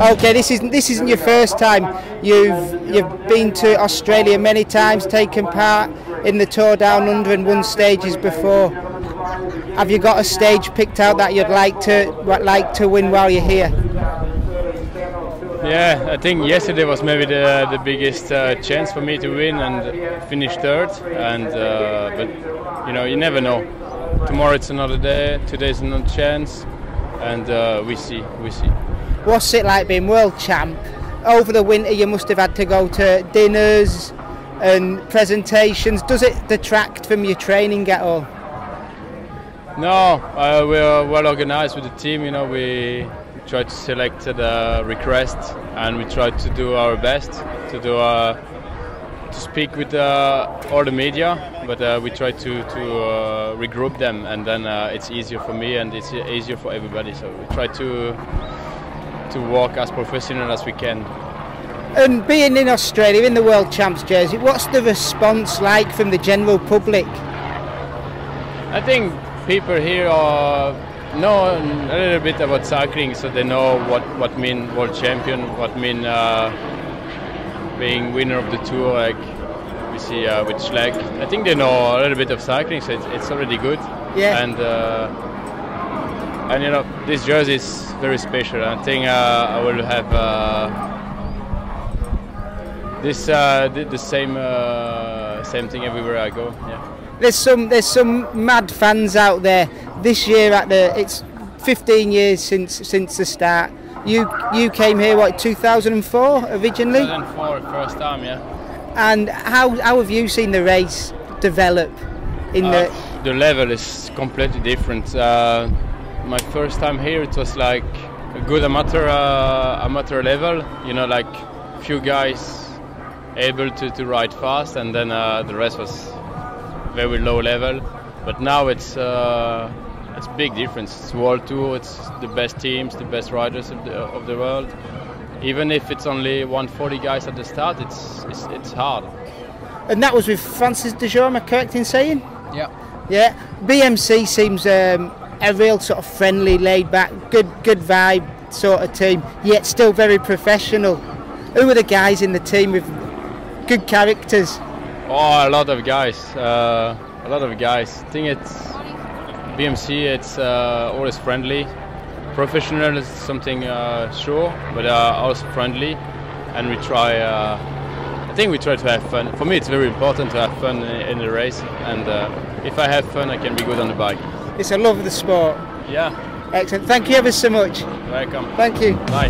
Okay, this isn't this isn't your first time. You've you've been to Australia many times, taken part in the Tour Down Under and won stages before. Have you got a stage picked out that you'd like to like to win while you're here? Yeah, I think yesterday was maybe the the biggest uh, chance for me to win and finish third. And uh, but you know, you never know. Tomorrow it's another day. Today's another chance, and uh, we see, we see. What's it like being world champ? Over the winter, you must have had to go to dinners and presentations. Does it detract from your training at all? No, uh, we're well organized with the team. You know, we try to select the request and we try to do our best to do uh, to speak with uh, all the media. But uh, we try to to uh, regroup them, and then uh, it's easier for me and it's easier for everybody. So we try to to work as professional as we can. And being in Australia in the World Champs jersey, what's the response like from the general public? I think people here are know a little bit about cycling, so they know what what mean world champion, what mean uh, being winner of the tour. Like we see uh, with Schleck, I think they know a little bit of cycling, so it's, it's already good. Yeah. And uh, and you know this jersey is very special. I think uh, I will have uh, this uh, the, the same uh, same thing everywhere I go. Yeah. There's some there's some mad fans out there. This year at the it's 15 years since since the start. You you came here what 2004 originally, 2004 first time, yeah. and how how have you seen the race develop in the? Uh, the level is completely different. Uh, my first time here, it was like a good amateur uh, amateur level. You know, like few guys able to, to ride fast, and then uh, the rest was very low level. But now it's uh, it's big difference. It's world tour. It's the best teams, the best riders of the of the world. Even if it's only 140 guys at the start, it's it's, it's hard. And that was with Française des Jeux, am I correct in saying? Yeah. Yeah. BMC seems um, a real sort of friendly, laid back, good good vibe sort of team, yet still very professional. Who are the guys in the team with good characters? Oh, a lot of guys. Uh, a lot of guys. I think it's BMC. It's uh, always friendly. Professional is something uh, sure, but uh, also friendly, and we try. Uh, I think we try to have fun. For me, it's very important to have fun in, in the race, and uh, if I have fun, I can be good on the bike. It's a love of the sport. Yeah. Excellent. Thank you ever so much. Welcome. Thank you. Bye.